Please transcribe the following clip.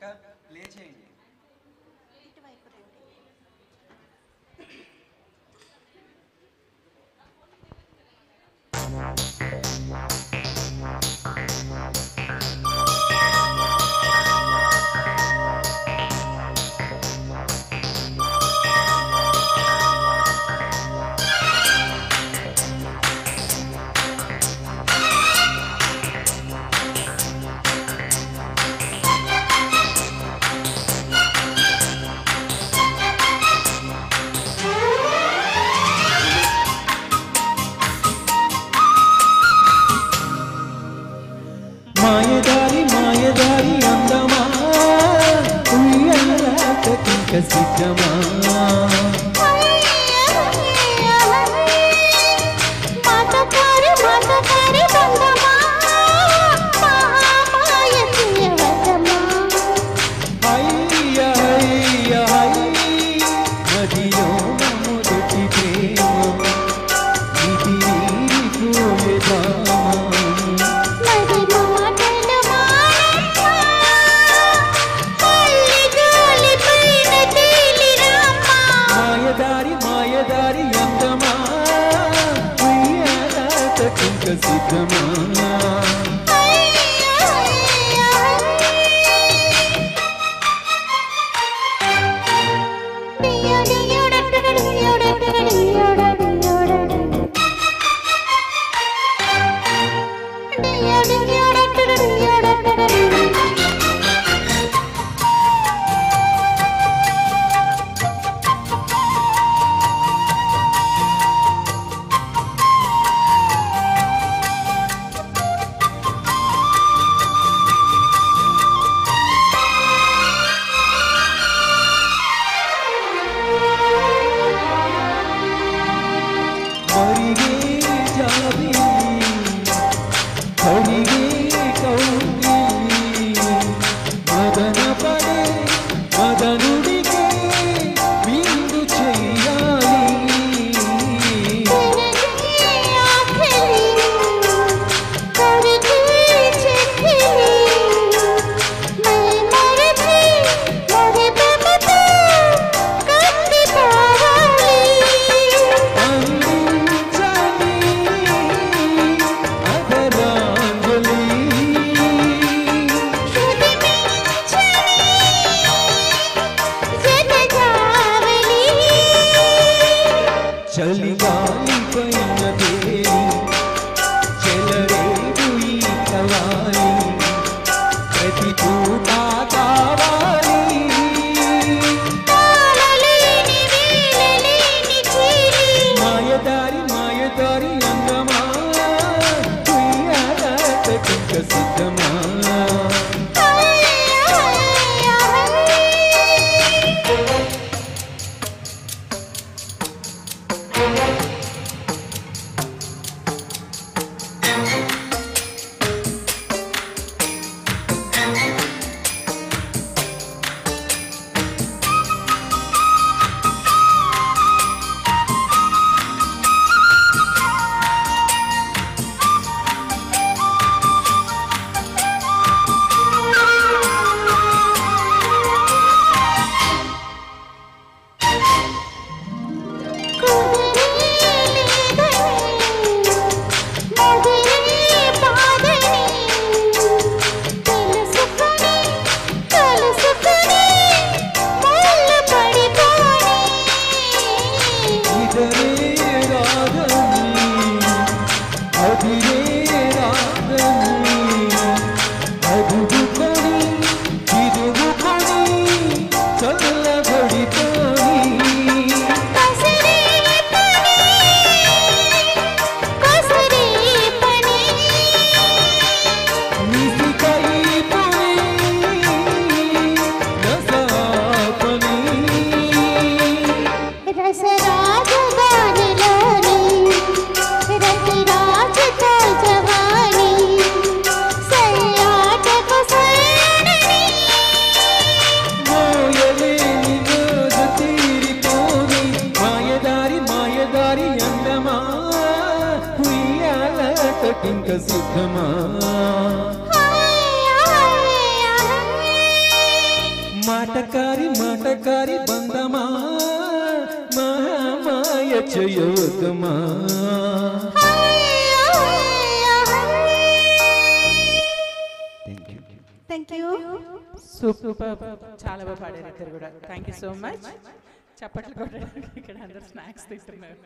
అక్క ప్లే చేయండి ఇటువైపు రండి Thank कसी जमा। kazık aman 陈红军 చలి గాలిపైన దేవి చెలరేగు ఈ కవాలి ప్రతి పూట కావాలి. మాయదారి మాయదారి అందమా సిద్ధమా. వారి అందమా? ఉయ్యాల తటింక సిద్ధమా? మాటకారి మాటకారి బంధమా? మహామాయ చేయమా చాలా బాగా పాడారు ఇద్దరు కూడా. థ్యాంక్ యూ సో మచ్ చప్పట్లు కొట్టడానికి ఇక్కడ అందరు స్నాక్స్ తింటున్నారు.